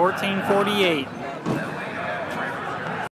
1448.